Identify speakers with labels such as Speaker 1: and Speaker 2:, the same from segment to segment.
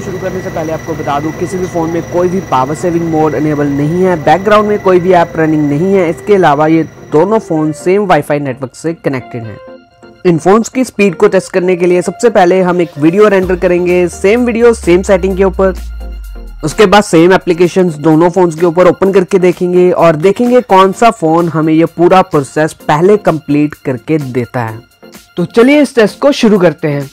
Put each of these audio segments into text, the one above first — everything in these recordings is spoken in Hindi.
Speaker 1: शुरू करने से पहले आपको बता दूँ, किसी भी फ़ोन में कोई भी पावर सेविंग मोड अनेबल नहीं है बैकग्राउंड में कोई भी ऐप रनिंग नहीं है, इसके अलावा ये दोनों फ़ोन सेम वाईफाई नेटवर्क से कनेक्टेड हैं। इन फोन्स की स्पीड को टेस्ट करने के लिए सबसे पहले हम एक वीडियो रेंडर करेंगे सेम वीडियो सेम सेटिंग के ऊपर। उसके बाद सेम एप्लीकेशन दोनों फोन्स के ऊपर ओपन करके देखेंगे और देखेंगे कौन सा फ़ोन हमें ये पूरा प्रोसेस पहले कंप्लीट करके देता है। तो चलिए इस टेस्ट को शुरू करते हैं।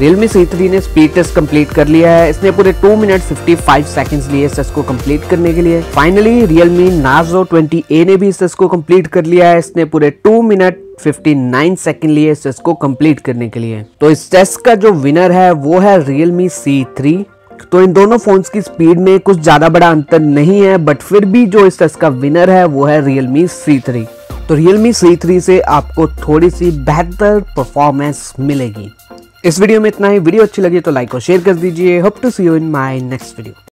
Speaker 1: Realme C3 ने स्पीड टेस्ट कंप्लीट कर लिया है। इसने पूरे 2 मिनट 55 सेकंड्स लिए इस टेस्ट को कंप्लीट करने के लिए। फाइनली Realme Narzo 20A ने भी इस टेस्ट को कंप्लीट कर लिया है। इसने पूरे 2 मिनट 59 सेकंड लिए इस टेस्ट को कंप्लीट करने के लिए। तो इस टेस्ट का जो विनर है, वो है Realme C3 तो इन दोनों फोन्स की स्पीड में कुछ ज़्यादा बड़ा अंतर नहीं है बट फिर भी जो इस टेस्ट का विनर है, वो है Realme C3 तो Realme C3 से आपको थोड़ी सी बेहतर परफॉर्मेंस मिलेगी। इस वीडियो में इतना ही। वीडियो अच्छी लगी तो लाइक और शेयर कर दीजिए। Hope to see you in my next video